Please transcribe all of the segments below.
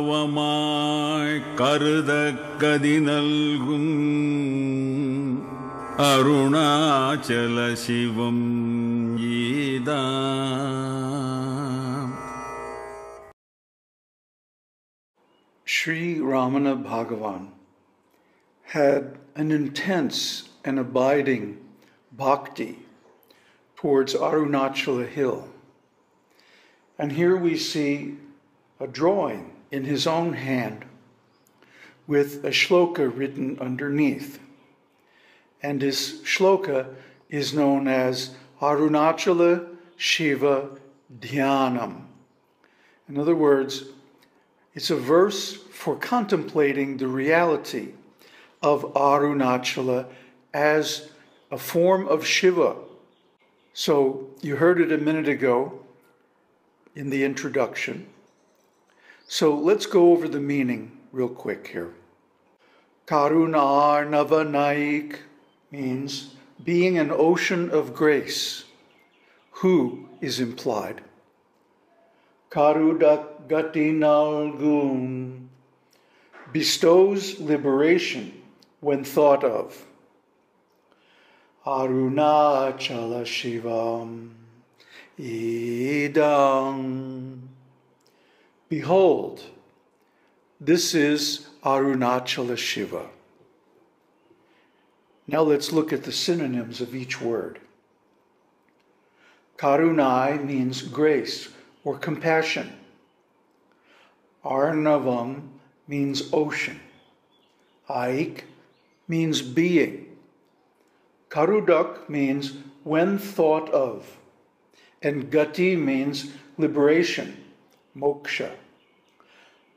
கருணார்ணவமாய் கருதக்கதி நல்கும் அருணாச்சல சிவம் ஈதாம் Sri Ramana Bhagavan had an intense and abiding bhakti towards Arunachala Hill. And here we see a drawing in his own hand with a shloka written underneath. And his shloka is known as Arunachala Shiva Dhyanam. In other words, it's a verse for contemplating the reality of Arunachala as a form of Shiva. So you heard it a minute ago in the introduction. So let's go over the meaning real quick here. Karunar Navanaik means being an ocean of grace. Who is implied? Karudak Gatinalgun bestows liberation when thought of. Arunachala Shivam Idam. Behold, this is Arunachala Shiva. Now let's look at the synonyms of each word. Karunai means grace or compassion. Arnavam means ocean. Aik means being. Karudak means when thought of. And Gati means liberation, moksha.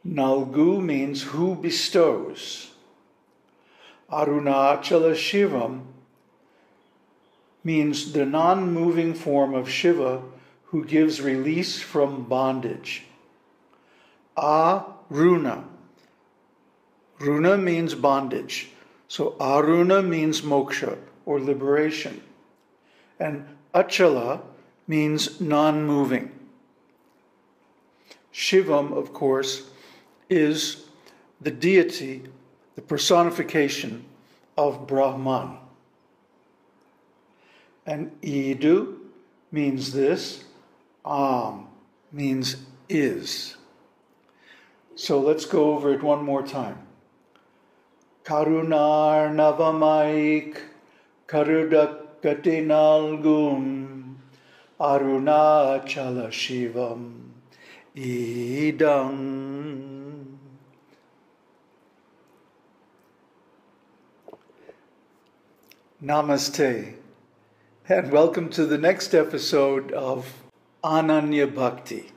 Nalgu means who bestows. Arunachala Shivam means the non moving form of Shiva who gives release from bondage. Aruna. Runa means bondage. So Aruna means moksha or liberation. And Achala means non moving. Shivam, of course, is the deity, the personification of Brahman. And Idu means this, Am means is. So let's go over it one more time. Karunar Navamaik Karudakatinalgum Arunachala Shivam Idam. Namaste, and welcome to the next episode of Ananya Bhakti.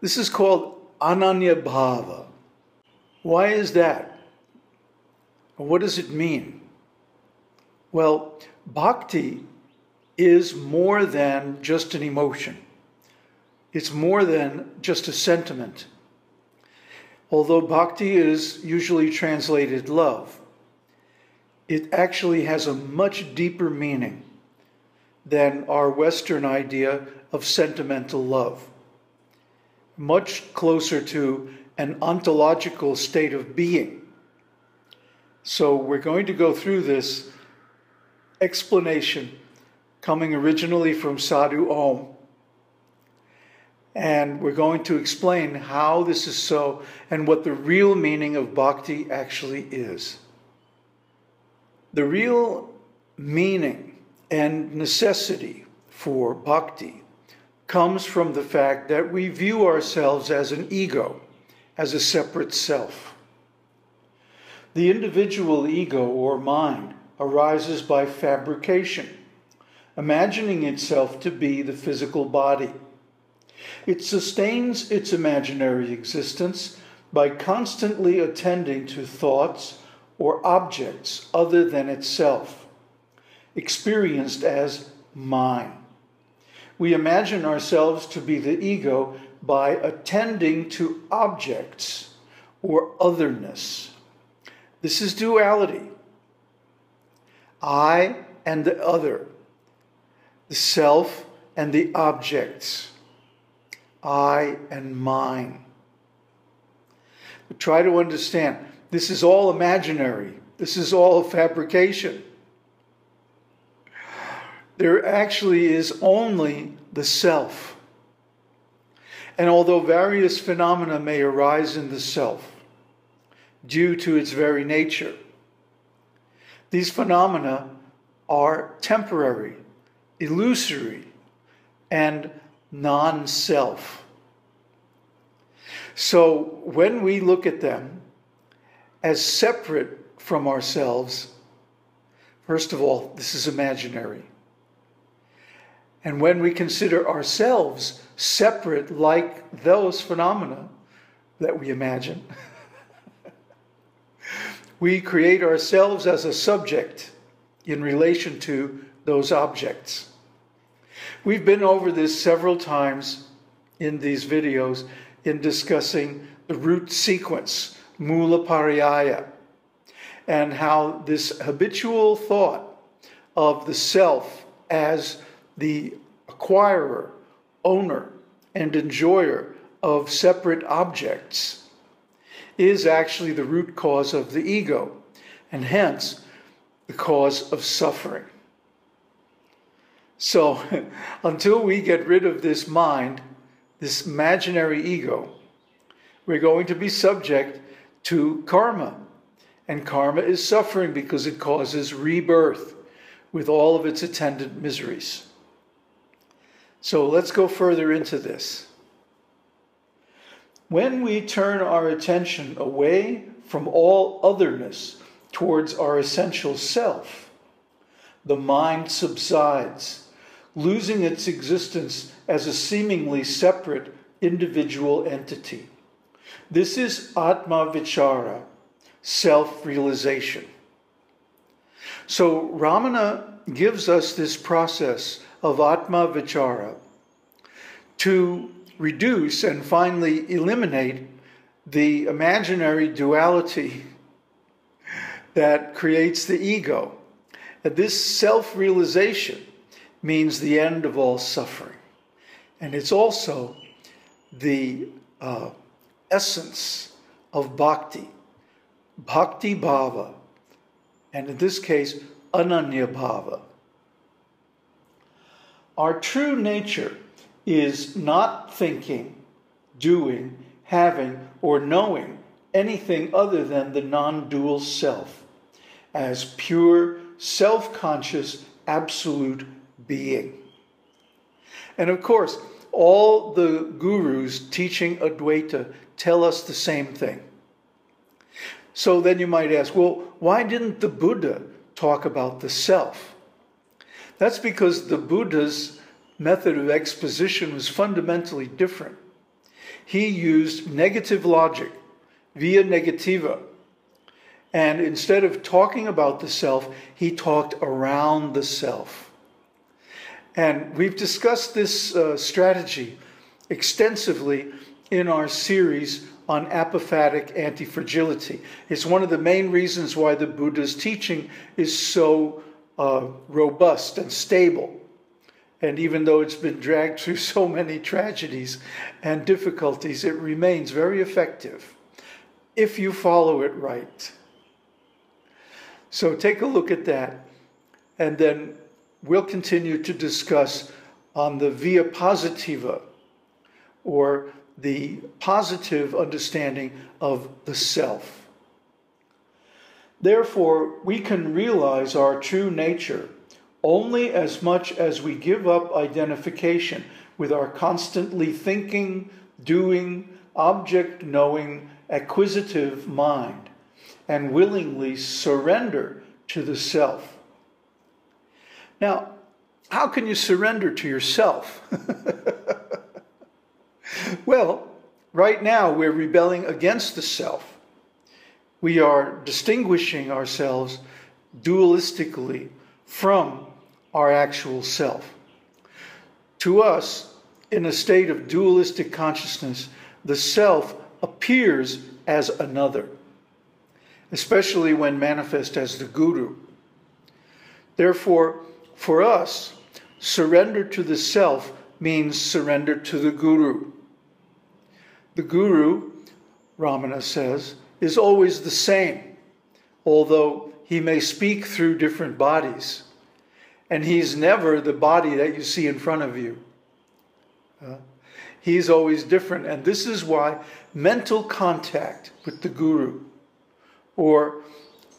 This is called Ananya Bhava. Why is that? What does it mean? Well, bhakti is more than just an emotion, it's more than just a sentiment. Although bhakti is usually translated love, it actually has a much deeper meaning than our Western idea of sentimental love. Much closer to an ontological state of being. So we're going to go through this explanation coming originally from Sadhu Om. And we're going to explain how this is so and what the real meaning of bhakti actually is. The real meaning and necessity for bhakti comes from the fact that we view ourselves as an ego, as a separate self. The individual ego or mind arises by fabrication, imagining itself to be the physical body. It sustains its imaginary existence by constantly attending to thoughts or objects other than itself, experienced as mine. We imagine ourselves to be the ego by attending to objects or otherness. This is duality. I and the other, the self and the objects. I, and mine. But try to understand this is all imaginary, this is all fabrication. There actually is only the self. And although various phenomena may arise in the self due to its very nature, these phenomena are temporary, illusory, and non self. So when we look at them as separate from ourselves, first of all, this is imaginary. And when we consider ourselves separate like those phenomena that we imagine, we create ourselves as a subject in relation to those objects. We've been over this several times in these videos in discussing the root sequence, Mula Pariyaya, and how this habitual thought of the self as the acquirer, owner, and enjoyer of separate objects is actually the root cause of the ego, and hence the cause of suffering. So, until we get rid of this mind, this imaginary ego, we're going to be subject to karma. And karma is suffering because it causes rebirth with all of its attendant miseries. So let's go further into this. When we turn our attention away from all otherness towards our essential self, the mind subsides, losing its existence as a seemingly separate individual entity. This is Atma Vichara, self realization. So Ramana gives us this process of Atma Vichara to reduce and finally eliminate the imaginary duality that creates the ego. And this self realization means the end of all suffering. And it's also the uh, essence of bhakti, bhakti bhava, and in this case, ananya bhava. Our true nature is not thinking, doing, having, or knowing anything other than the non dual self as pure, self conscious, absolute being. And of course, all the gurus teaching Advaita tell us the same thing. So then you might ask, well, why didn't the Buddha talk about the self? That's because the Buddha's method of exposition was fundamentally different. He used negative logic, via negativa. And instead of talking about the self, he talked around the self. And we've discussed this uh, strategy extensively in our series on apophatic anti-fragility. It's one of the main reasons why the Buddha's teaching is so uh, robust and stable. And even though it's been dragged through so many tragedies and difficulties, it remains very effective if you follow it right. So take a look at that, and then we'll continue to discuss on the via positiva, or the positive understanding of the self. Therefore, we can realize our true nature only as much as we give up identification with our constantly thinking, doing, object knowing, acquisitive mind and willingly surrender to the self. Now, how can you surrender to yourself? well, right now we're rebelling against the self. We are distinguishing ourselves dualistically from our actual self. To us, in a state of dualistic consciousness, the self appears as another, especially when manifest as the guru. Therefore, for us, surrender to the self means surrender to the guru. The guru, Ramana says, is always the same, although he may speak through different bodies. And he's never the body that you see in front of you. Uh, he's always different. And this is why mental contact with the guru or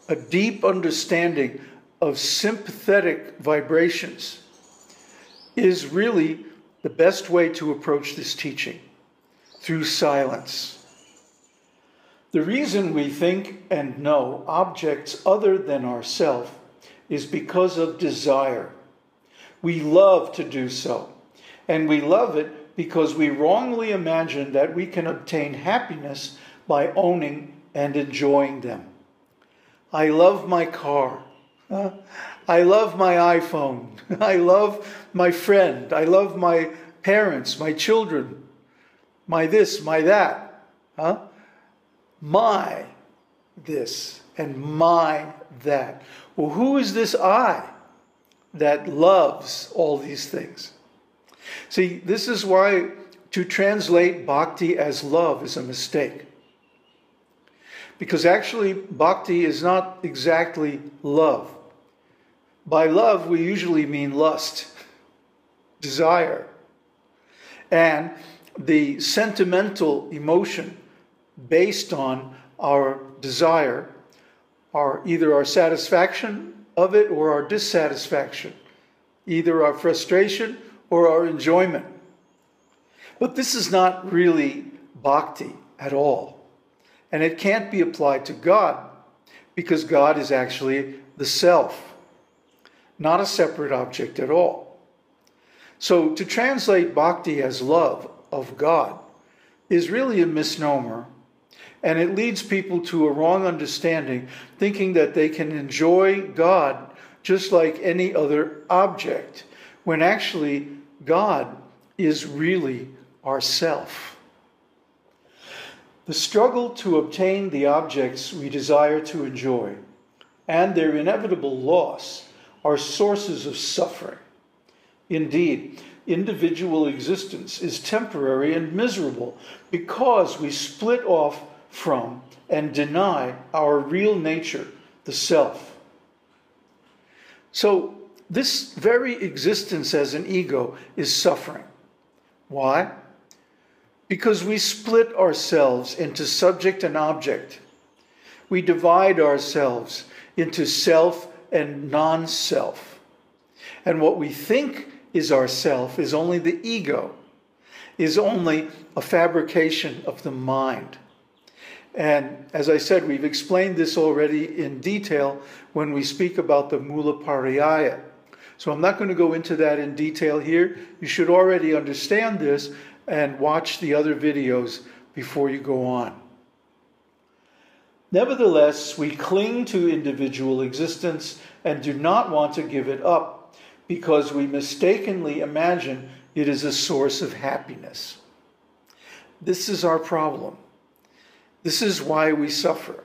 a deep understanding of sympathetic vibrations is really the best way to approach this teaching through silence. The reason we think and know objects other than ourself is because of desire. We love to do so, and we love it because we wrongly imagine that we can obtain happiness by owning and enjoying them. I love my car. I love my iPhone. I love my friend. I love my parents, my children, my this, my that. Huh? My this and my that. Well, who is this I that loves all these things? See, this is why to translate bhakti as love is a mistake. Because actually, bhakti is not exactly love. By love, we usually mean lust, desire, and the sentimental emotion based on our desire are either our satisfaction of it or our dissatisfaction, either our frustration or our enjoyment. But this is not really bhakti at all. And it can't be applied to God because God is actually the self, not a separate object at all. So to translate bhakti as love of God is really a misnomer and it leads people to a wrong understanding, thinking that they can enjoy God just like any other object, when actually God is really ourself. The struggle to obtain the objects we desire to enjoy and their inevitable loss are sources of suffering. Indeed, individual existence is temporary and miserable because we split off from and deny our real nature, the self. So, this very existence as an ego is suffering. Why? Because we split ourselves into subject and object. We divide ourselves into self and non self. And what we think is ourself is only the ego, is only a fabrication of the mind. And as I said, we've explained this already in detail when we speak about the Mula Pariyaya. So I'm not going to go into that in detail here. You should already understand this and watch the other videos before you go on. Nevertheless, we cling to individual existence and do not want to give it up because we mistakenly imagine it is a source of happiness. This is our problem. This is why we suffer.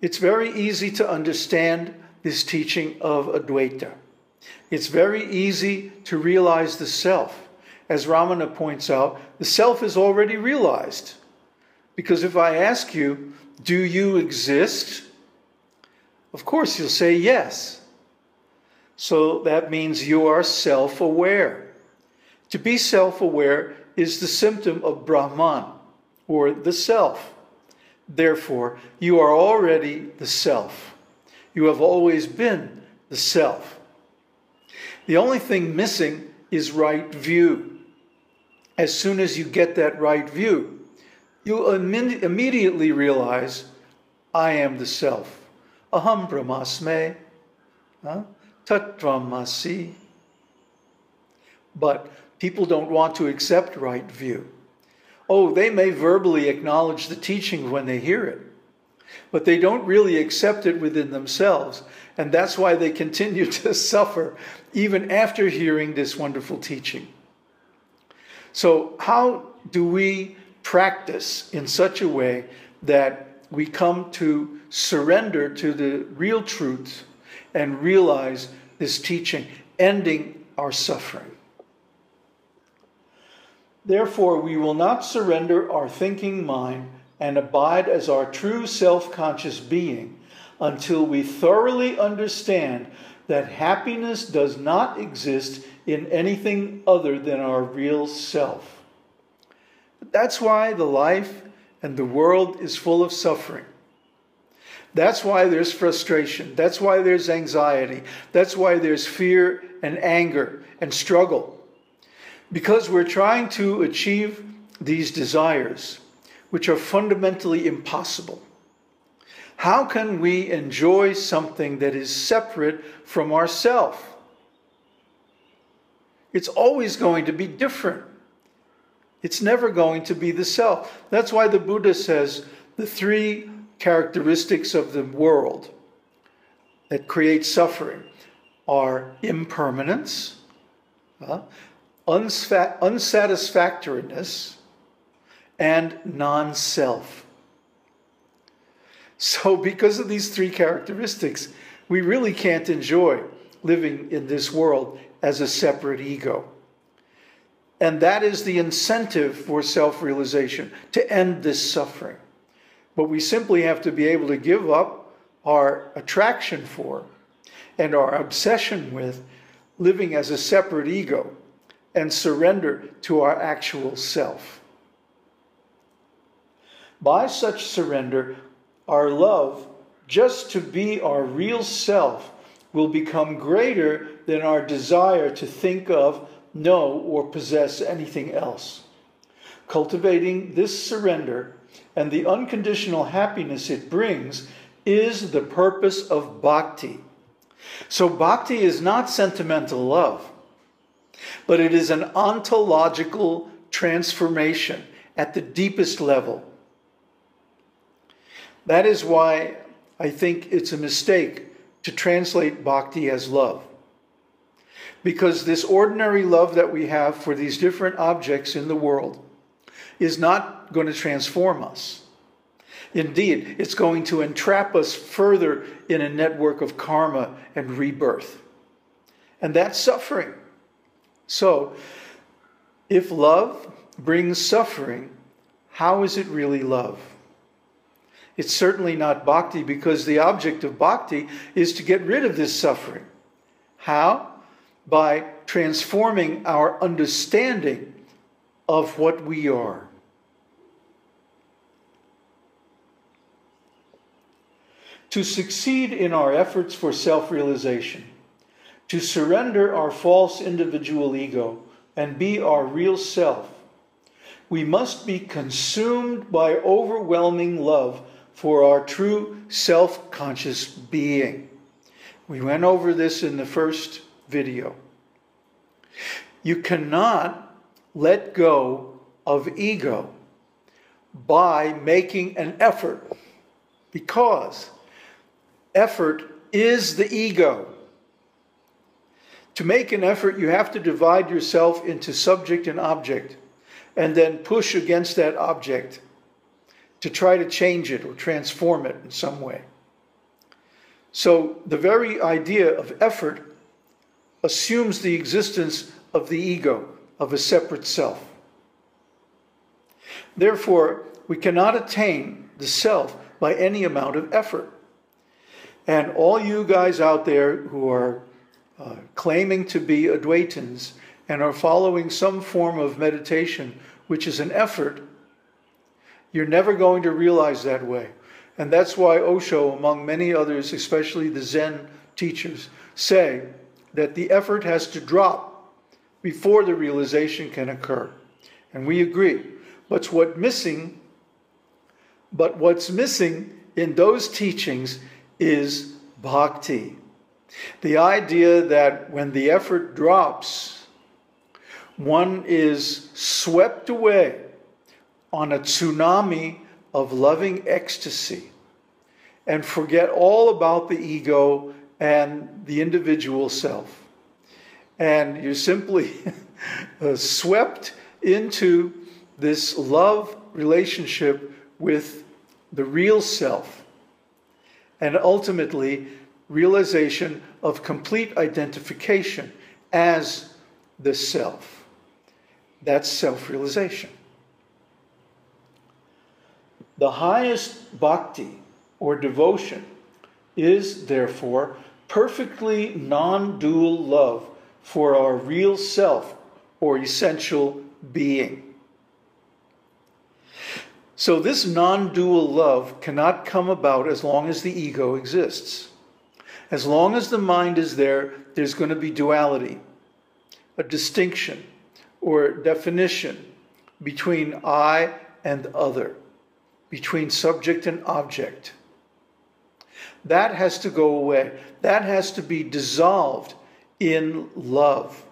It's very easy to understand this teaching of Advaita. It's very easy to realize the self. As Ramana points out, the self is already realized. Because if I ask you, do you exist? Of course, you'll say yes. So that means you are self aware. To be self aware is the symptom of Brahman or the self. Therefore, you are already the self. You have always been the self. The only thing missing is right view. As soon as you get that right view, you'll immediately realize I am the self. Aham Brahmasmi, huh? Tatvamasi. But people don't want to accept right view. Oh, they may verbally acknowledge the teaching when they hear it, but they don't really accept it within themselves. And that's why they continue to suffer even after hearing this wonderful teaching. So, how do we practice in such a way that we come to surrender to the real truth and realize this teaching, ending our suffering? Therefore, we will not surrender our thinking mind and abide as our true self conscious being until we thoroughly understand that happiness does not exist in anything other than our real self. That's why the life and the world is full of suffering. That's why there's frustration. That's why there's anxiety. That's why there's fear and anger and struggle. Because we're trying to achieve these desires, which are fundamentally impossible. How can we enjoy something that is separate from ourself? It's always going to be different. It's never going to be the self. That's why the Buddha says the three characteristics of the world that create suffering are impermanence, uh, unsatisfactoriness, and non self. So, because of these three characteristics, we really can't enjoy living in this world as a separate ego. And that is the incentive for self realization to end this suffering. But we simply have to be able to give up our attraction for and our obsession with living as a separate ego and surrender to our actual self. By such surrender, our love, just to be our real self, will become greater than our desire to think of, know, or possess anything else. Cultivating this surrender and the unconditional happiness it brings is the purpose of bhakti. So, bhakti is not sentimental love, but it is an ontological transformation at the deepest level. That is why I think it's a mistake to translate bhakti as love. Because this ordinary love that we have for these different objects in the world is not going to transform us. Indeed, it's going to entrap us further in a network of karma and rebirth. And that's suffering. So, if love brings suffering, how is it really love? It's certainly not bhakti because the object of bhakti is to get rid of this suffering. How? By transforming our understanding of what we are. to succeed in our efforts for self realization, to surrender our false individual ego and be our real self, we must be consumed by overwhelming love for our true self conscious being. We went over this in the first video. You cannot let go of ego by making an effort because effort is the ego. To make an effort, you have to divide yourself into subject and object and then push against that object to try to change it or transform it in some way. So the very idea of effort assumes the existence of the ego, of a separate self. Therefore, we cannot attain the self by any amount of effort. And all you guys out there who are uh, claiming to be Advaitins and are following some form of meditation, which is an effort, you're never going to realize that way. And that's why Osho, among many others, especially the Zen teachers, say that the effort has to drop before the realization can occur. And we agree. But what's missing, but what's missing in those teachings is bhakti. The idea that when the effort drops, one is swept away on a tsunami of loving ecstasy and forget all about the ego and the individual self. And you're simply uh, swept into this love relationship with the real self and ultimately realization of complete identification as the self. That's self realization. The highest bhakti or devotion is, therefore, perfectly non dual love for our real self or essential being. So, this non dual love cannot come about as long as the ego exists. As long as the mind is there, there's going to be duality, a distinction or definition between I and other between subject and object. That has to go away. That has to be dissolved in love,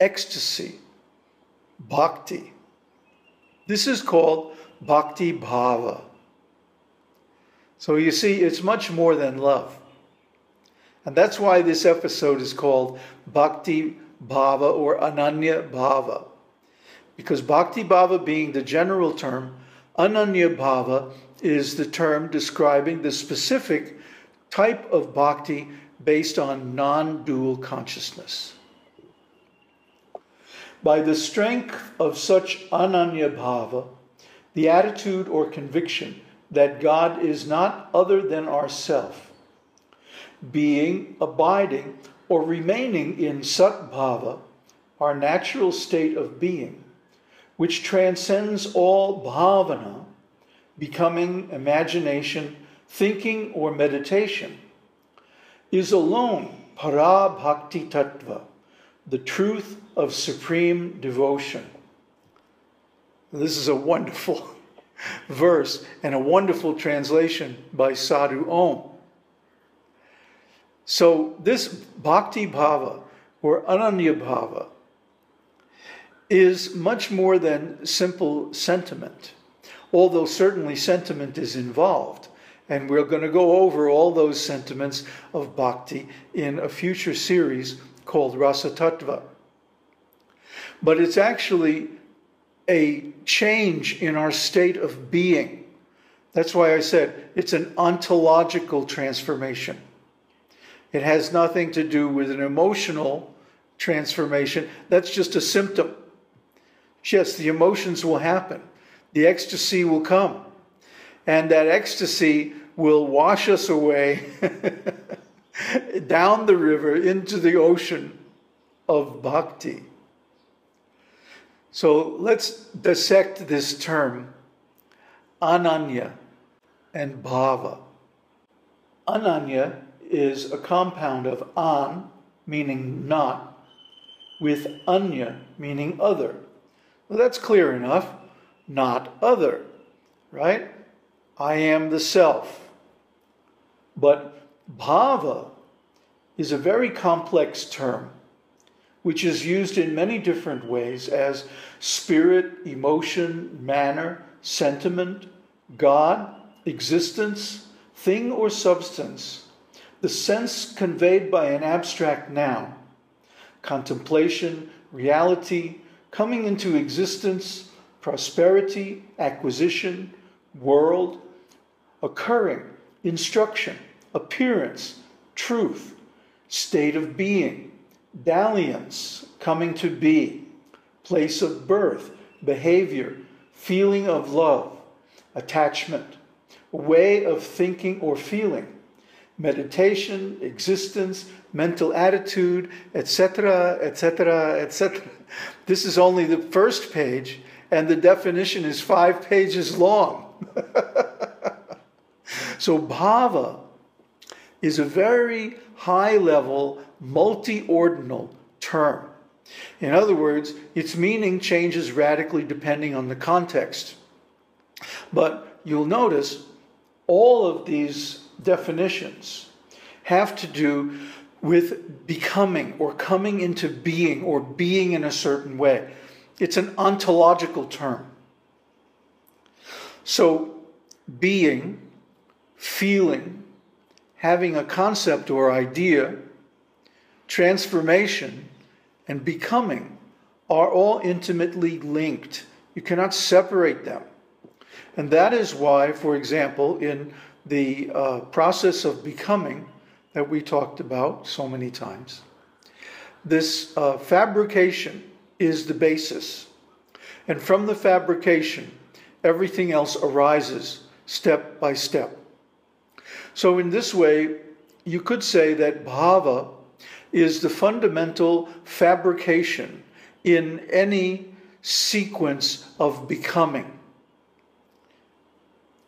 ecstasy, bhakti. This is called bhakti bhava. So you see, it's much more than love. And that's why this episode is called Bhakti Bhava or Ananya Bhava. Because Bhakti Bhava being the general term, Ananya Bhava is the term describing the specific type of bhakti based on non dual consciousness. By the strength of such Ananya Bhava, the attitude or conviction that God is not other than ourself, being, abiding, or remaining in Sat Bhava, our natural state of being, which transcends all bhavana, becoming imagination, thinking, or meditation, is alone para bhakti tattva, the truth of supreme devotion. This is a wonderful verse and a wonderful translation by Sadhu Om. So, this bhakti bhava or ananya bhava is much more than simple sentiment, although certainly sentiment is involved. And we're going to go over all those sentiments of bhakti in a future series called Rasa Tattva. But it's actually a change in our state of being. That's why I said it's an ontological transformation. It has nothing to do with an emotional transformation. That's just a symptom. Yes, the emotions will happen, the ecstasy will come, and that ecstasy will wash us away down the river into the ocean of bhakti. So let's dissect this term, ananya and bhava. Ananya is a compound of an, meaning not, with anya, meaning other. Well, that's clear enough. Not other, right? I am the self. But bhava is a very complex term, which is used in many different ways as spirit, emotion, manner, sentiment, God, existence, thing or substance, the sense conveyed by an abstract noun, contemplation, reality, coming into existence, prosperity, acquisition, world, occurring, instruction, appearance, truth, state of being, dalliance, coming to be, place of birth, behavior, feeling of love, attachment, way of thinking or feeling, meditation, existence, mental attitude, etc., etc., etc. This is only the first page, and the definition is five pages long. so, bhava is a very high level, multi ordinal term. In other words, its meaning changes radically depending on the context. But you'll notice all of these definitions have to do with becoming or coming into being or being in a certain way. It's an ontological term. So, being, feeling, having a concept or idea, transformation, and becoming are all intimately linked. You cannot separate them. And that is why, for example, in the uh, process of becoming that we talked about so many times, this uh, fabrication is the basis. And from the fabrication, everything else arises step by step. So, in this way, you could say that bhava is the fundamental fabrication in any sequence of becoming.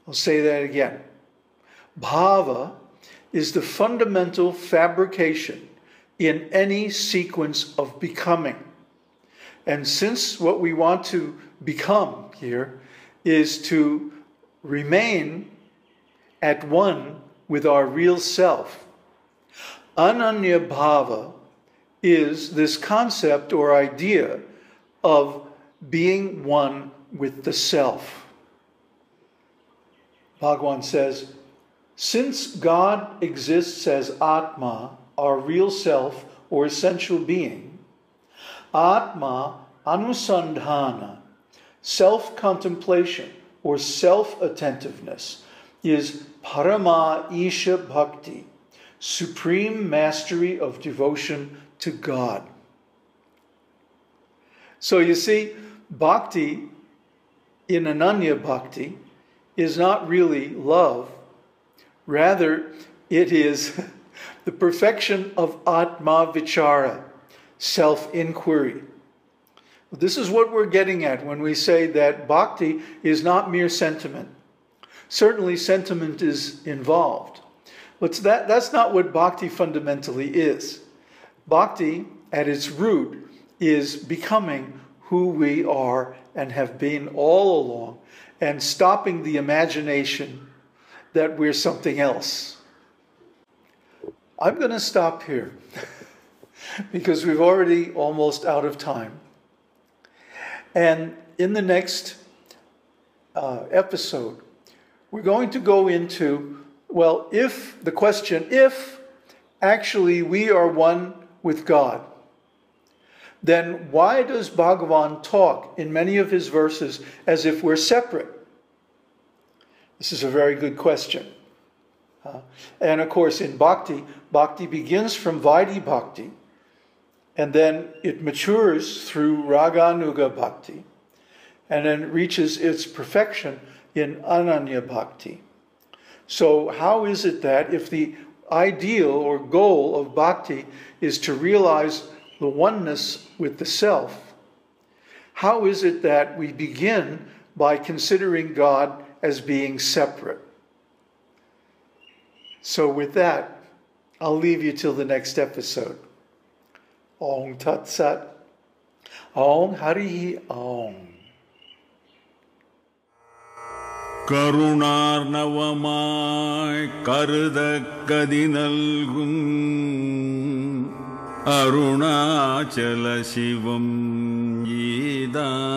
I'll say that again. Bhava is the fundamental fabrication in any sequence of becoming. And since what we want to become here is to remain at one with our real self, Ananya Bhava is this concept or idea of being one with the self. Bhagwan says, since God exists as Atma, our real self or essential being, Atma Anusandhana, self contemplation or self attentiveness, is Parama Isha Bhakti, supreme mastery of devotion to God. So you see, bhakti in Ananya Bhakti is not really love, rather, it is the perfection of Atma Vichara, self inquiry. This is what we're getting at when we say that bhakti is not mere sentiment. Certainly, sentiment is involved, but that, that's not what bhakti fundamentally is. Bhakti, at its root, is becoming who we are and have been all along, and stopping the imagination that we're something else. I'm going to stop here because we've already almost out of time. And in the next uh, episode, we're going to go into, well, if the question, if actually we are one with God, then why does Bhagavan talk in many of his verses as if we're separate? This is a very good question. Uh, and of course, in bhakti, bhakti begins from Vaidhi bhakti, and then it matures through Raganuga bhakti, and then reaches its perfection in Ananya bhakti. So, how is it that if the ideal or goal of bhakti is to realize the oneness with the self, how is it that we begin by considering God as being separate? So, with that, I'll leave you till the next episode. Om Tat Sat. Om Hari Om. கருணார்ணவமாய் கருத கதி நல்கும் அருணாச்சல சிவம் ஈதான்